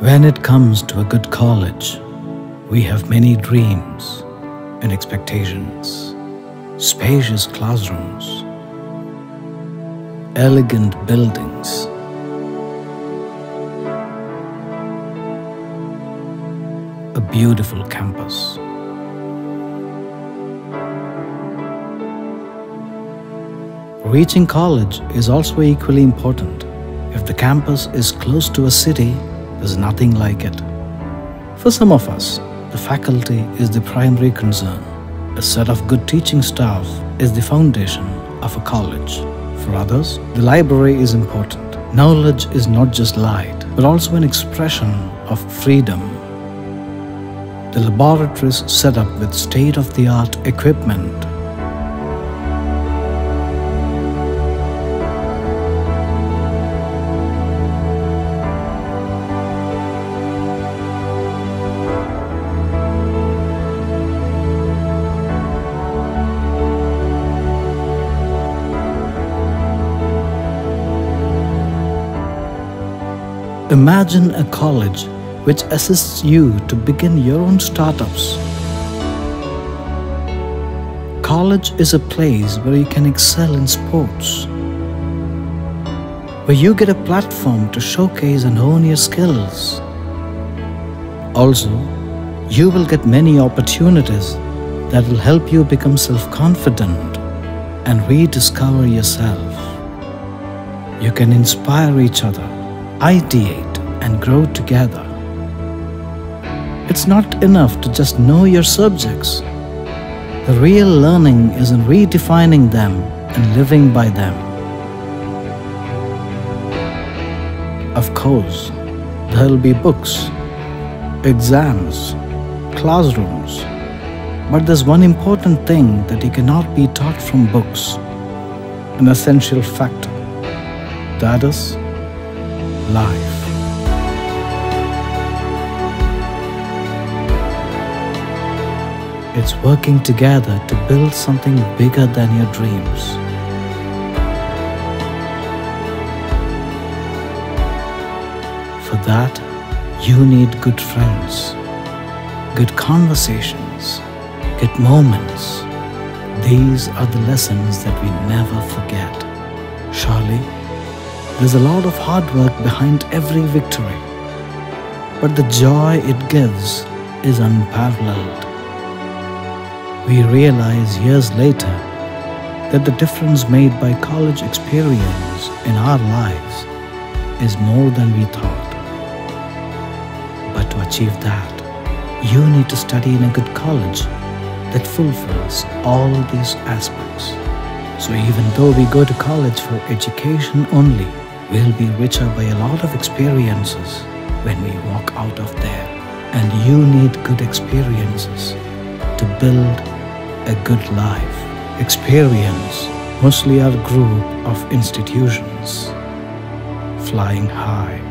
When it comes to a good college, we have many dreams and expectations, spacious classrooms, elegant buildings, a beautiful campus. Reaching college is also equally important. If the campus is close to a city, there's nothing like it. For some of us, the faculty is the primary concern. A set of good teaching staff is the foundation of a college. For others, the library is important. Knowledge is not just light, but also an expression of freedom. The laboratories set up with state-of-the-art equipment Imagine a college which assists you to begin your own startups. College is a place where you can excel in sports, where you get a platform to showcase and hone your skills. Also, you will get many opportunities that will help you become self-confident and rediscover yourself. You can inspire each other ideate and grow together. It's not enough to just know your subjects. The real learning is in redefining them and living by them. Of course, there'll be books, exams, classrooms, but there's one important thing that you cannot be taught from books, an essential factor. That is life. It's working together to build something bigger than your dreams. For that, you need good friends, good conversations, good moments. These are the lessons that we never forget. Surely, there's a lot of hard work behind every victory, but the joy it gives is unparalleled. We realize years later that the difference made by college experience in our lives is more than we thought. But to achieve that, you need to study in a good college that fulfills all these aspects. So even though we go to college for education only, We'll be richer by a lot of experiences when we walk out of there. And you need good experiences to build a good life. Experience Musaliar group of institutions flying high.